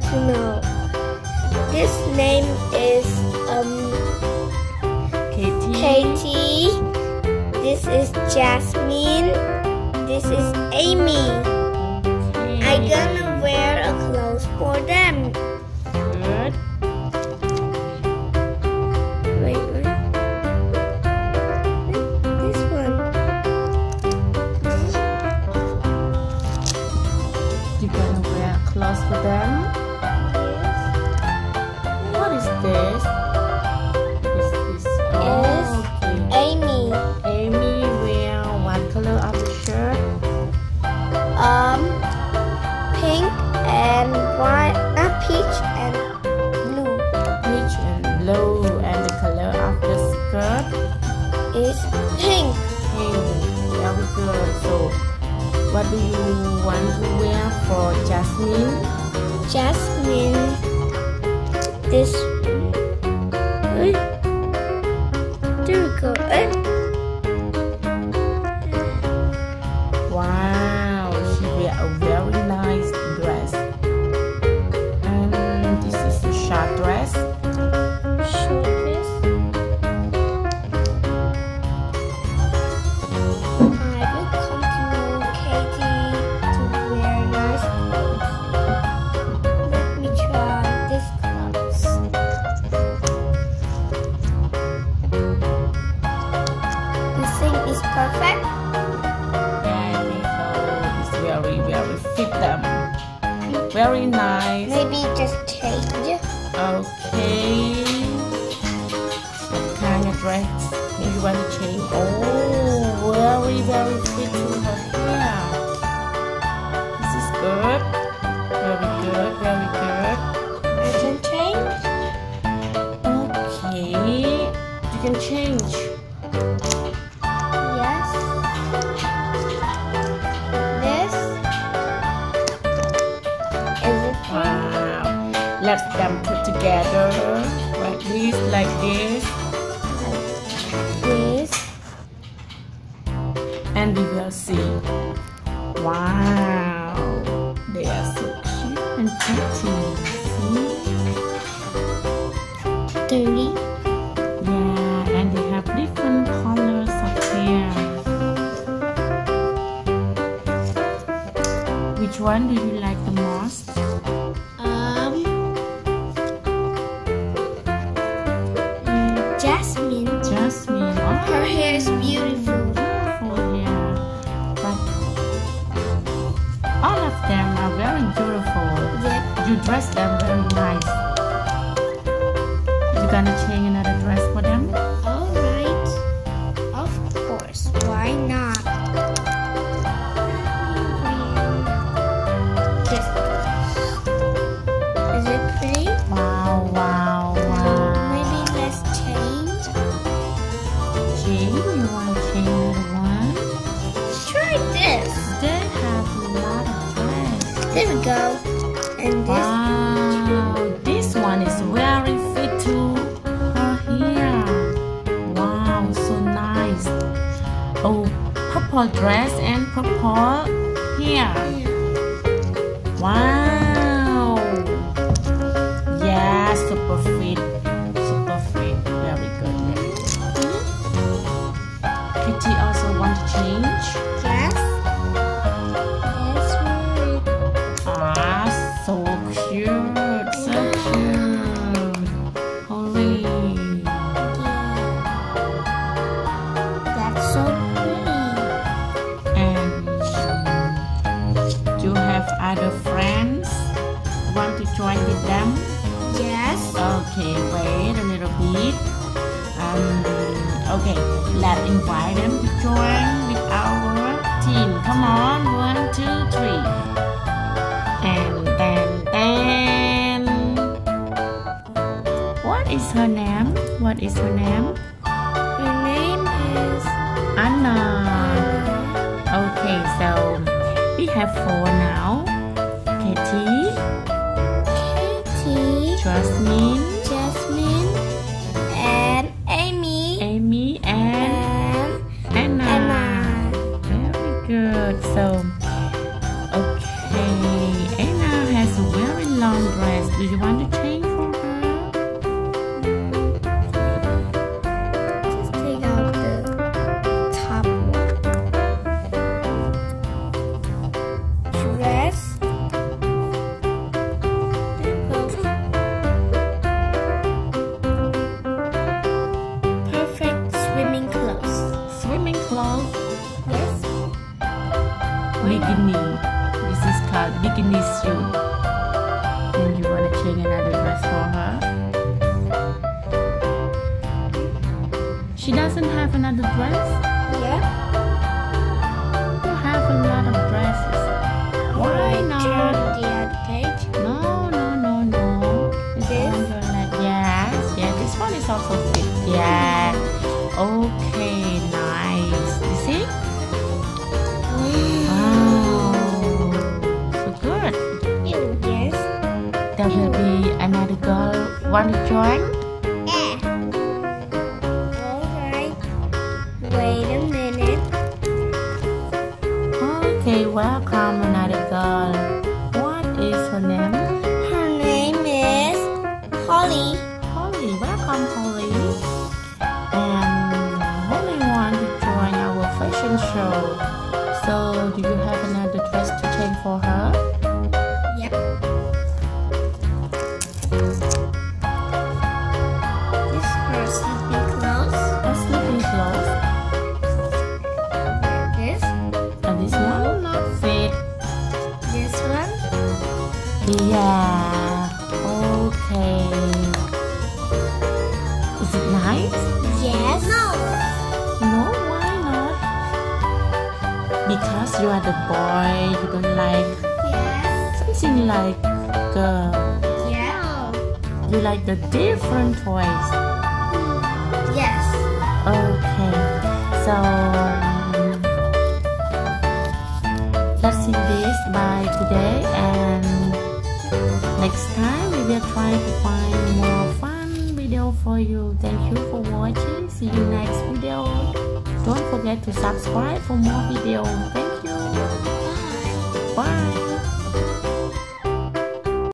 want to know. This name is um Katie. Katie. This is Jasmine. This is Amy. I'm gonna wear a clothes for them. Good. Wait, wait. This one. You gonna wear clothes for them? Is pink. pink. Very good. So, what do you want to wear for Jasmine? Jasmine. This. Nice. Maybe just change. Okay. What kind of dress? Maybe you want to change. Oh, very, very Wow. Let them put together like this, like this. This And we will see. Wow. They are so cute and pretty. See? dirty. Yeah, and they have different colors of hair. Which one do you like You dress them very nice. You're gonna change another dress for them? Alright. Of course. Why not? This. Is it pretty? Wow, wow, wow. Maybe let's change. Change? You want to change one? Try this. They have a lot of dress. There we go. Purple dress and purple hair. Wow. Yeah, super fit. Super fit. Very good. Very good. Kitty also want to change. Yes. Yes. Ah. So cute. To join with them? Yes. Okay, wait a little bit. Um, okay, let's invite them to join with our team. Come on, one, two, three. And then, then. What is her name? What is her name? Her name is Anna. Okay, so we have four now. Jasmine, Jasmine, and Amy, Amy, and and Anna. Emma. Very good. So, okay, Anna has a very long dress. Do you want to change Dress for her? She doesn't have another dress? Will be another girl want to join? Yeah. Alright. Wait a minute. Okay, welcome you are the boy, you don't like Yes. something like girl. Yeah. You like the different toys. Mm, yes. Okay. So um, let's see this by today and next time we will try to find more fun video for you. Thank you for watching. See you next video. Don't forget to subscribe for more video. Thank you. Bye.